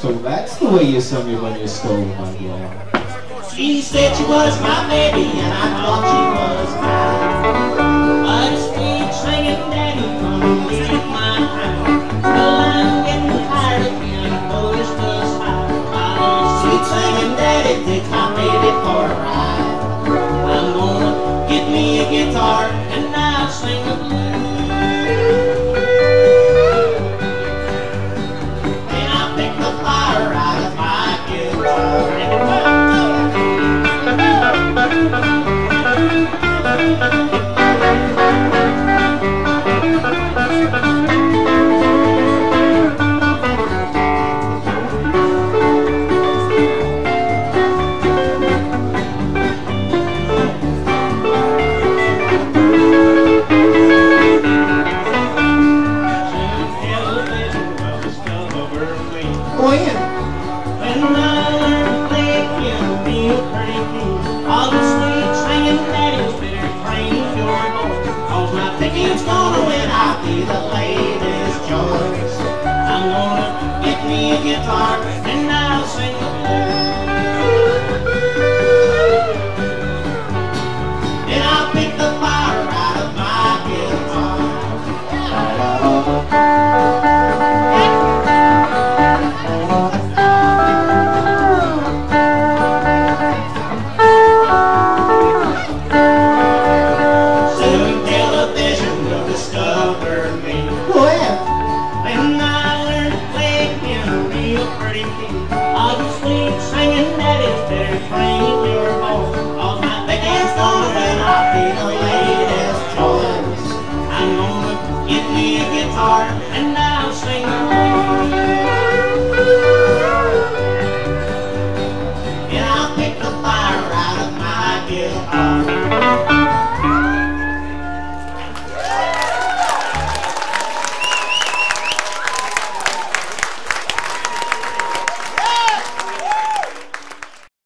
So that's the way you sell it when you stole my girl. She said she was my baby and I thought she was mine. But a sweet singing daddy gonna leave my house. Well, I'm getting tired of him, oh, it's just how Sweet singing daddy, come." Oh yeah. me a guitar and I'll sing a blues. better bring your home. All my bacon's gone and I'll be the latest choice. I'm gonna get me a guitar and I'll sing.